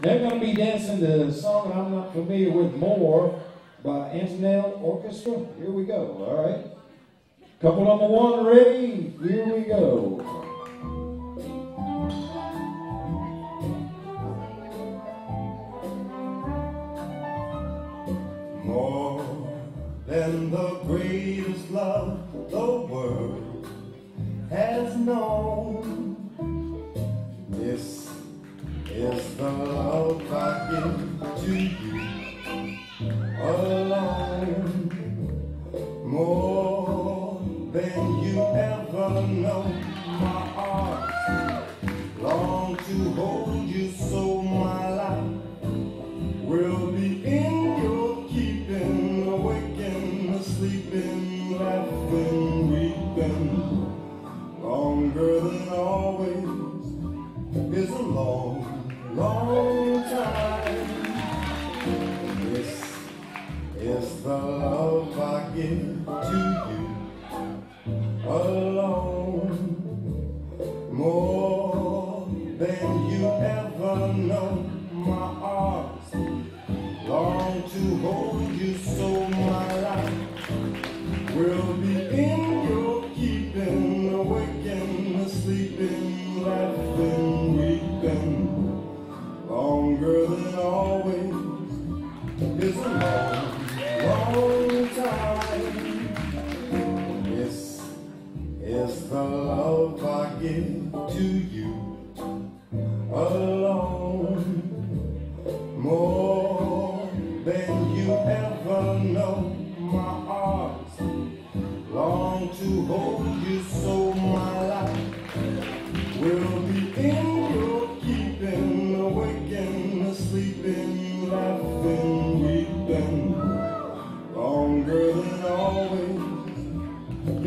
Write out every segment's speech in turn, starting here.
They're going to be dancing the song I'm not familiar with more by Antonell Orchestra. Here we go, all right? Couple number one, ready? Here we go. More than the greatest love the world has known. Is the love I give to you alone. More than you ever know. My heart long to hold you so my life will be in your keeping, awaking, sleeping, laughing, weeping. Longer than always is a long, This is the love I give to you alone. More than you ever know, my arms long to hold you so my life will be is a long, long time. This is the love I give to you alone. More than you ever know, my arms long to hold you so my life will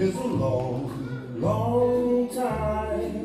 is a long, long time.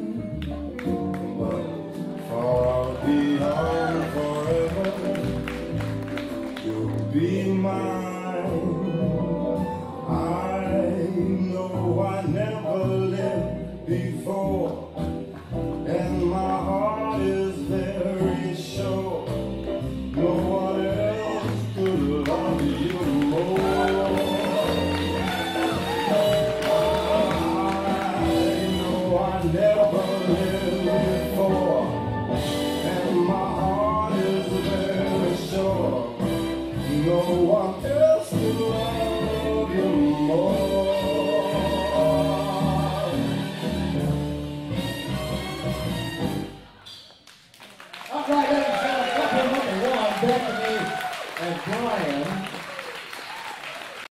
No one else could love you more. All right, ladies and gentlemen, number one, Bethany and Brian.